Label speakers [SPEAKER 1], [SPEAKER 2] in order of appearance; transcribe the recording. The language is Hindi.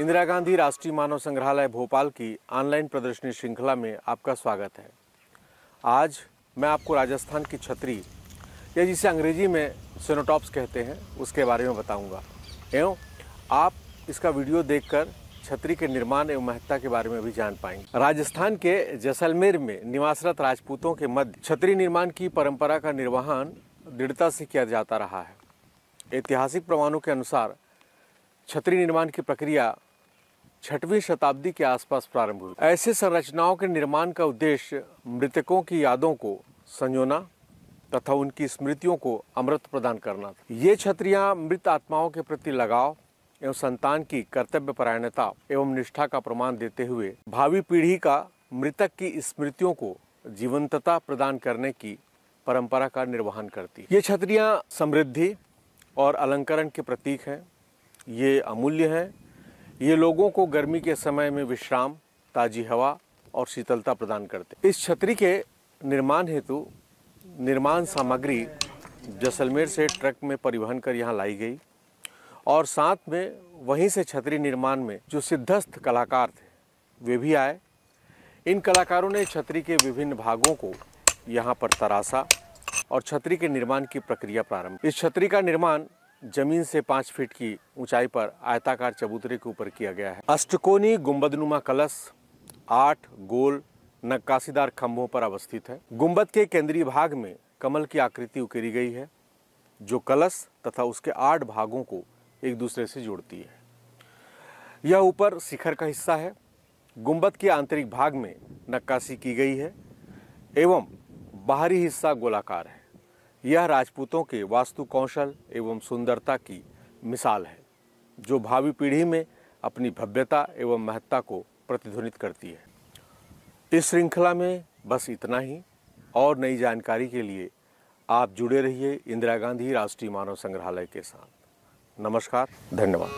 [SPEAKER 1] इंदिरा गांधी राष्ट्रीय मानव संग्रहालय भोपाल की ऑनलाइन प्रदर्शनी श्रृंखला में आपका स्वागत है। आज मैं आपको राजस्थान की छतरी, या जिसे अंग्रेज़ी में सेनोटॉप्स कहते हैं, उसके बारे में बताऊँगा। एवं आप इसका वीडियो देखकर छतरी के निर्माण एवं महत्ता के बारे में भी जान पाएँगे। राजस्थान के जैसलमेर में निवासरत राजपूतों के मध्य छतरी निर्माण की परंपरा का निर्वहन दृढ़ता से किया जाता रहा है। ऐतिहासिक प्रमाणों के अनुसार छतरी निर्माण की प्रक्रिया छठवीं शताब्दी के आसपास प्रारंभ हुई। ऐसे संरचनाओं के निर्माण का उद्देश्य मृतकों की यादों को संजोना तथा उनकी स्मृतियों को अमृत प्रदान करना था। ये छतरियाँ मृत आत्माओं के प्रति लगाव एवं संतान की कर्तव्य परायणता एवं निष्ठा का प्रमाण देते हुए भावी पीढ़ी का मृतक की स्मृतियों को जीवंतता प्रदान करने की परंपरा का निर्वहन करती ये छतरियाँ समृद्धि और अलंकरण के प्रतीक हैं। ये अमूल्य हैं। ये लोगों को गर्मी के समय में विश्राम, ताजी हवा और शीतलता प्रदान करते इस छतरी के निर्माण हेतु निर्माण सामग्री जैसलमेर से ट्रक में परिवहन कर यहाँ लाई गई और साथ में वहीं से छतरी निर्माण में जो सिद्धस्थ कलाकार थे, वे भी आए। इन कलाकारों ने छतरी के विभिन्न भागों को यहाँ पर तरासा और छतरी के निर्माण की प्रक्रिया प्रारंभ इस छतरी का निर्माण ज़मीन से पाँच फीट की ऊंचाई पर आयताकार चबूतरे के ऊपर किया गया है। अष्टकोनी गुंबदनुमा कलश, आठ गोल नक्काशीदार खंभों पर अवस्थित है। गुंबद के केंद्रीय भाग में कमल की आकृति उकेरी गई है, जो कलश तथा उसके आठ भागों को एक दूसरे से जोड़ती है। यह ऊपर शिखर का हिस्सा है। गुंबद के आंतरिक भाग में नक्काशी की गई है, एवं बाहरी हिस्सा गोलाकार है। यह राजपूतों के वास्तु कौशल एवं सुंदरता की मिसाल है, जो भावी पीढ़ी में अपनी भव्यता एवं महत्ता को प्रतिध्वनित करती है। इस श्रृंखला में बस इतना ही, और नई जानकारी के लिए आप जुड़े रहिए इंदिरा गांधी राष्ट्रीय मानव संग्रहालय के साथ। नमस्कार, धन्यवाद।